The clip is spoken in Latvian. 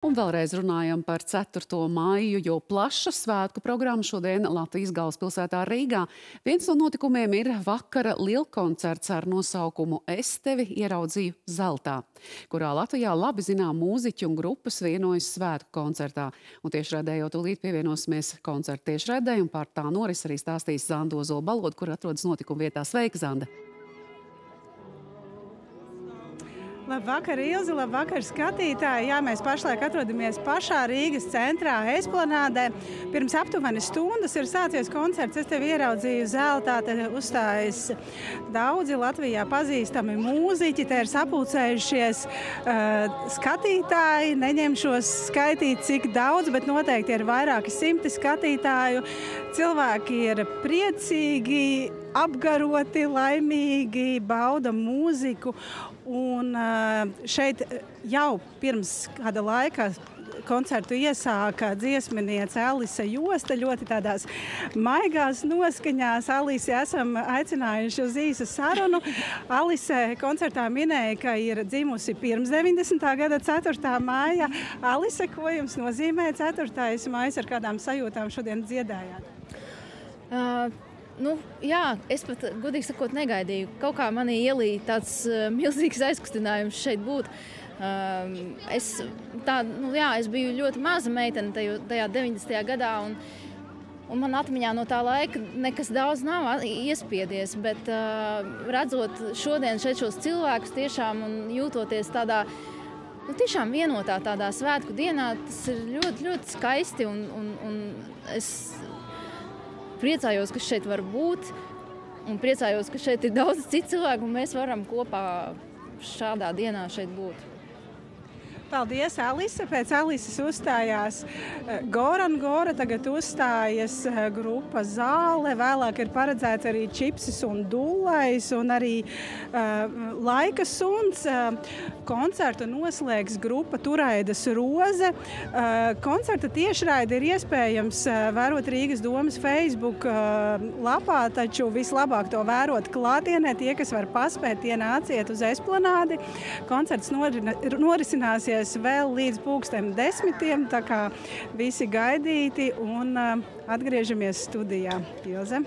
Un vēlreiz runājam par 4. maiju, jo plaša svētku programma šodien Latvijas galvaspilsētā Rīgā. Viens no notikumiem ir vakara lielkoncerts ar nosaukumu Es tevi ieraudzīju zeltā, kurā Latvijā labi zinām mūziķi un grupas vienojas svētku koncertā. Un tiešraidē jau tūlīt pievienosimies koncertu tiešraidē, un par tā noris arī stāstīs Zanda Ozola Balod, kur atrodas notikuma vietā. Sveika, Zanda! Labvakar, Ilzi, labvakar, skatītāji. Jā, mēs pašlaik atrodamies pašā Rīgas centrā, Esplanādē. Pirms aptuveni stundas ir sācies koncerts. Es tevi ieraudzīju zeltā, te uzstājas daudzi Latvijā pazīstami mūziķi. Te ir sapulcējušies uh, skatītāji. Neņemšos skaitīt, cik daudz, bet noteikti ir vairāki simti skatītāju. Cilvēki ir priecīgi, apgaroti, laimīgi, bauda mūziku. Un šeit jau pirms kāda laika koncertu iesāka dziesminiece Alise Josta ļoti tādās maigās noskaņās. Alise esam aicinājuši uz īsu sarunu. Alise koncertā minēja, ka ir dzimusi pirms 90. gada 4. māja. Alise, ko jums nozīmē 4. mājas, ar kādām sajūtām šodien dziedājāt? Uh, Nu, jā, es pat godīgi sakot, negaidīju. Kaut kā manī ielīja tāds uh, milzīgs aizkustinājums šeit būt. Um, es, tā, nu, jā, es biju ļoti maza meitene tajā, tajā 90. gadā. Un, un man atmiņā no tā laika nekas daudz nav iespiedies. Bet uh, redzot šodien šos cilvēkus tiešām un jūtoties tādā nu, tiešām vienotā tādā svētku dienā, tas ir ļoti, ļoti skaisti. Un, un, un es priecājos, ka šeit var būt. Un priecājos, ka šeit ir daudz citu cilvēku, un mēs varam kopā šādā dienā šeit būt. Paldies, Alise. Pēc Alises uzstājās eh, Goran Gora, tagad uzstājas eh, grupa Zāle. Vēlāk ir paredzēts arī Čipsis un Dulais un arī uh, Laika suns. Uh, koncertu noslēgs grupa Turaidas Roze. Uh, koncerta tiešraidi ir iespējams uh, vērot Rīgas domas Facebook uh, lapā, taču vislabāk to vērot klātienē. Tie, kas var paspēt, tie nāciet uz esplanādi. Koncerts norisināsies darbojas vēl līdz pulksten desmitiem, tā kā visi gaidīti un atgriežamies studijā. Ilze.